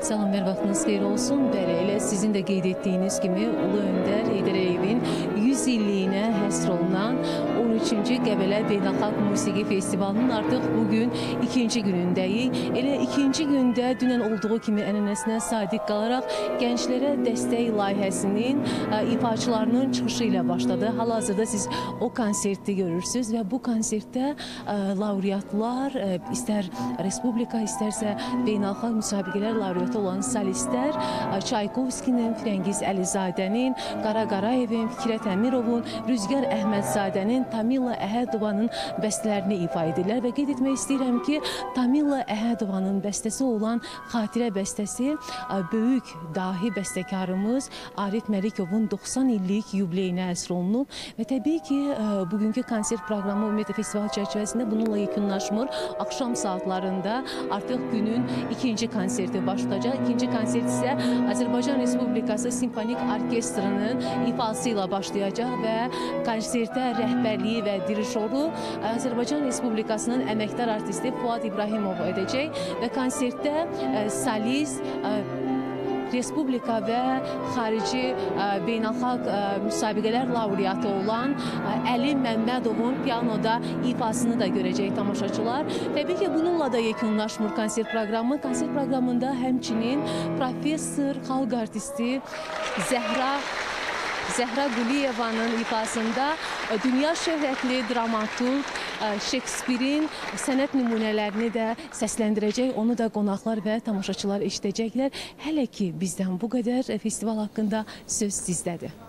Salamlar, vaxtınız xeyir olsun. Bəli, elə sizin də qeyd etdiyiniz kimi Ulu Öndər Heydər Əliyevin 100 illiyinə həsr olunan 13-cü Qəbələ Beynəlxalq Musiqi Festivalının artıq bu gün ikinci günündəyik. Elə ikinci gündə dünən olduğu kimi ənənəsinə sadiq qalaraq gənclərə dəstək layihəsinin ə, ifaçılarının çıxışı ilə başladı. Hal-hazırda siz o konserti görürsüz və bu konsertdə ə, laureatlar, ə, istər respublika, istərsə beynəlxalq müsabiqələr laureatı olan solistlər Çaykovskinin, Firəngiz Əlizadənin, Qara Qarayevin, Fikrət Əmirovun, Rüzgar Əhmədzadənin, Tamila Əhədovanın bəstələrini ifa edirlər və qeyd etmək istəyirəm ki, Tamila Əhədovanın bəstəsi olan Xatirə bəstəsi böyük dahi bəstəkarımız Arif Məlikovun 90 illik yubileyinə həsr olunub və təbii ki, bugünkü konsert proqramı ümumiyyətlə festival çərçivəsində bununla yekunlaşmır. Axşam saatlarında artıq günün ikinci konserti başlayacaq. İkinci konsert isə Azərbaycan Respublikası Simfonik Orkestrının ifası ilə başlayacaq və konsertə rəhbərliyi və dirişoru Azərbaycan Respublikasının əməkdar artisti Fuad İbrahimov edəcək və konsertdə ə, solist ə, Respublika və xarici beynəlxalq müsabiqələr laureatı olan Əli Məmmədovun pianoda ifasını da görəcək tamaşaçılar. Təbii ki, bununla da yekunlaşmır konsert proqramı. Konsert proqramında həmçinin professor, xalq artisti Zəhra Zəhra Quliyevanın ifasında ə, dünya şöhrətli dramaturq Şekspirin sənət nümunələrini də səsləndirəcək. Onu da qonaqlar və tamaşaçılar eşidəcəklər. Hələ ki bizdən bu qədər festival haqqında söz sizdədir.